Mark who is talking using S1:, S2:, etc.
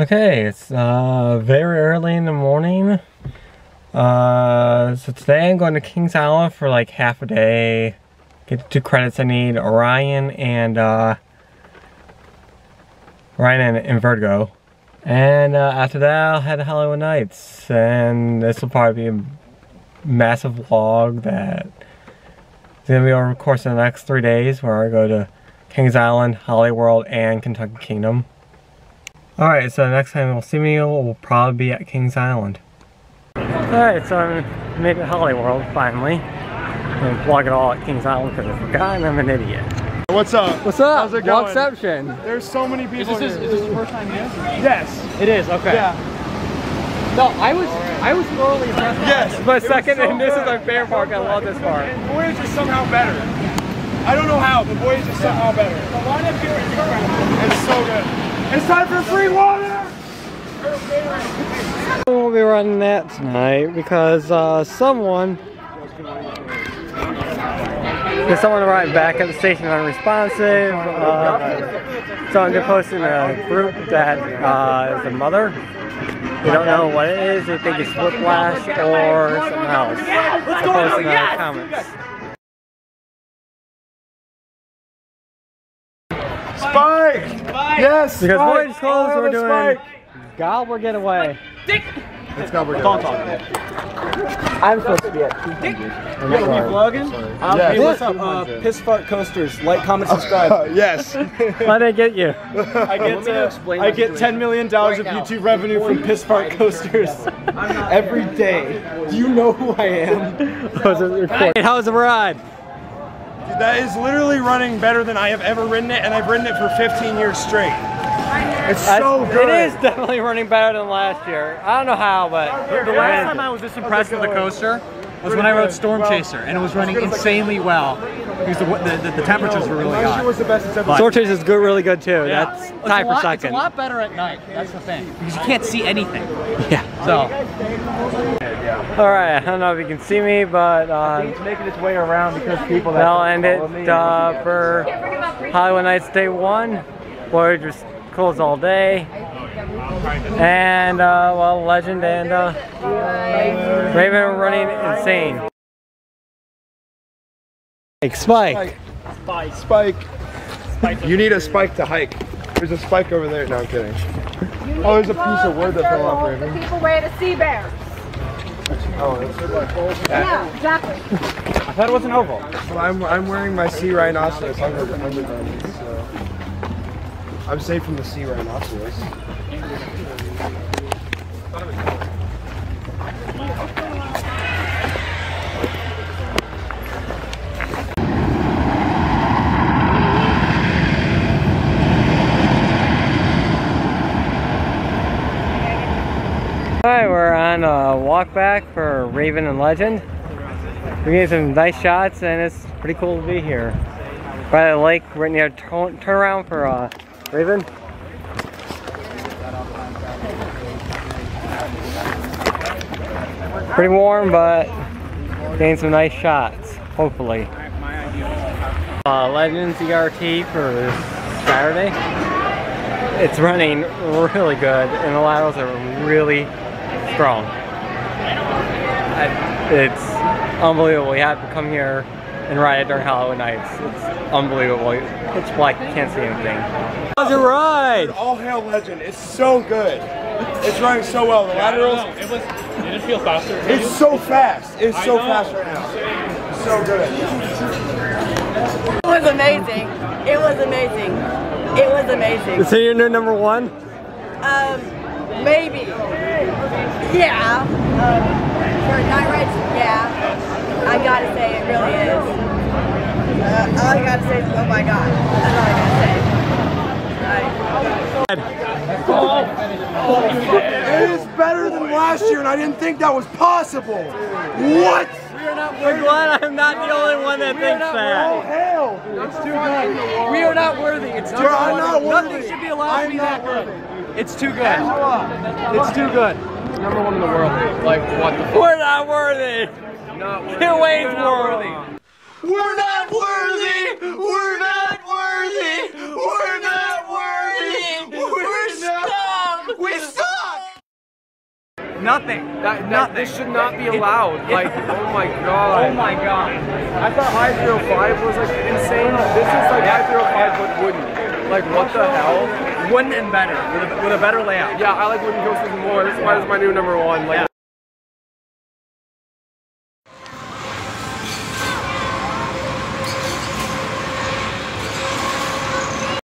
S1: Okay, it's uh, very early in the morning. Uh, so today I'm going to Kings Island for like half a day. Get the two credits I need, Orion and uh, Orion and, and Vertigo. And uh, after that I'll head to Holiwood Nights. And this will probably be a massive vlog that is going to be over the course of the next three days where I go to Kings Island, Hollyworld, and Kentucky Kingdom. Alright, so the next time you'll see me will probably be at Kings Island. Alright, so I made it Hollyworld finally. I'm gonna vlog it all at Kings Island because I forgot and I'm an idiot.
S2: What's up?
S1: What's up?
S2: How's it going?
S1: Exception.
S2: There's so many people
S3: Is this,
S2: here.
S3: is this the first time you
S2: Yes.
S3: It is, okay.
S2: Yeah.
S3: No, I was I was thoroughly impressed.
S2: Yes.
S1: My
S2: It
S1: second,
S2: so
S1: and this is
S2: good.
S1: my favorite part. I love this park.
S2: And Voyage is somehow better. I don't know how, but Voyage is somehow better. The lineup here is It's so good. It's time for free water!
S1: We'll be running that tonight because uh, someone there's someone arrived back at the station unresponsive. Uh, someone just posted in a group that uh, is a mother. They don't know what it is. They think it's whiplash or something else. Let's go! Post in the comments.
S2: Spike! Yes!
S1: Because
S2: Spike!
S1: Voyage closed,
S2: I'll
S1: we're doing
S2: Spike.
S1: Gobbler Getaway.
S2: Let's go, we're
S3: Don't talk.
S1: I'm supposed to be at
S4: vlogging? Um,
S2: Yes.
S4: Hey, what's up? Uh, Piss Fart Coasters. Like, comment, subscribe.
S2: yes.
S1: How did I get you?
S4: I get uh, I get 10 million dollars of YouTube revenue from Piss Fart Coasters every day. Do you know who I am?
S1: Was it? How was the ride?
S2: That is literally running better than I have ever ridden it, and I've ridden it for 15 years straight. It's so
S1: I-
S2: good.
S1: It is definitely running better than last year. I don't know how, but
S3: The last time I was this impressed with the coaster was when I rode Storm Chaser, and it was running insanely well because the, the, the, the temperatures were really
S2: Last year
S3: hot.
S2: was the best it's ever
S1: Sword Chase is good, really good too. That's
S3: It's
S1: tied
S3: a
S1: for
S3: lot-
S1: second.
S3: It's a lot better at night. That's the thing because you can't see anything.
S1: Yeah.
S3: So
S1: All right. I don't know if you can see me, but uh,
S4: It's making its way around because people
S1: that'll end it uh, for Holiwood Nights Day One. Voyage just closed all day, and uh, well, Legend and uh, Raven are running insane. Spike.
S2: Spike. Spike. You need a spike to hike. There's a spike over there. No, I'm kidding. Oh, there's a piece of wood that fell off,
S5: The
S2: Raven.
S5: people wear the sea bears.
S2: Oh, that's
S5: Yeah, exactly.
S4: I thought it was an oval.
S2: Well, I'm, I'm wearing my sea rhinoceros under, undergarments, so I'm safe from the sea rhinoceros.
S1: Alright, we're on a walk back for Raven and Legend. We're getting some nice shots and it's pretty cool to be here. By the lake, right near turn around for uh, Raven. Pretty warm, but getting some nice shots, hopefully. Uh, Legends ERT for Saturday. It's running really good, and the laterals are really strong. I- It's unbelievable. We have to come here and ride it during Halloween nights. It's unbelievable. It's black, you can't see anything. How's your ride?
S2: All hail legend. It's so good. It's running so well. The laterals.
S3: it was. Did it feel faster?
S2: It's so fast. It's so fast right now. It's so good.
S6: It was amazing. It was amazing. It was amazing.
S1: So you're new number one?
S6: Um, maybe. Yeah. Um, for night rides, yeah. I gotta say, it really is. Uh, all I gotta say is, oh my god. That's all I gotta say. Oh.
S2: It is better than last year, and I didn't think that was possible. What?
S1: I'm glad I'm not the only one that thinks
S2: All
S1: that.
S2: hail.
S4: It's too good. We are not worthy. It's too
S2: Bro, I'm not worthy.
S4: Nothing should be allowed to
S2: I'm
S4: be
S2: not
S4: that good.
S2: worthy.
S4: It's too good. It's too good. Number one in the world. Like, what the
S1: We're not worthy. Your way's worthy.
S2: We're not worthy. We're not worthy. We're not worthy. We're scum. We suck!
S3: Nothing.
S7: That, that,
S3: Nothing.
S7: this should not be allowed. Like, oh my god.
S3: Oh my god.
S7: I thought I-305 was like insane. This is like I-305 but wooden. Like, what the hell?
S3: Wooden and better with a, with a better layout.
S7: Yeah, I like wooden coasters more. This is why my new number one. Like,